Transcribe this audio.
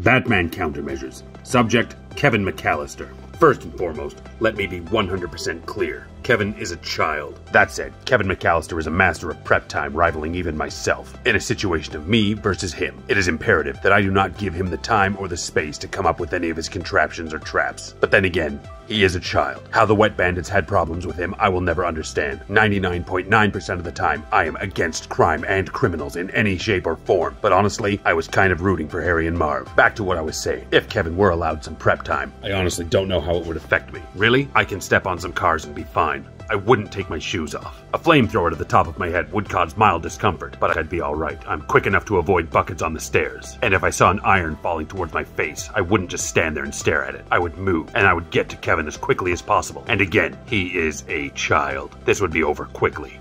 Batman countermeasures. Subject Kevin McCallister. First and foremost, let me be 100% clear. Kevin is a child. That said, Kevin McCallister is a master of prep time, rivaling even myself. In a situation of me versus him, it is imperative that I do not give him the time or the space to come up with any of his contraptions or traps. But then again, he is a child. How the Wet Bandits had problems with him, I will never understand. 99.9% of the time, I am against crime and criminals in any shape or form. But honestly, I was kind of rooting for Harry and Marv. Back to what I was saying. If Kevin were allowed some prep time, I honestly don't know how it would affect me. Really? I can step on some cars and be fine. I wouldn't take my shoes off. A flamethrower to the top of my head would cause mild discomfort, but I'd be alright. I'm quick enough to avoid buckets on the stairs. And if I saw an iron falling towards my face, I wouldn't just stand there and stare at it. I would move, and I would get to Kevin as quickly as possible. And again, he is a child. This would be over quickly.